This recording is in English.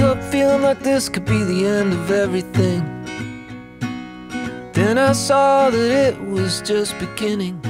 up feeling like this could be the end of everything. Then I saw that it was just beginning.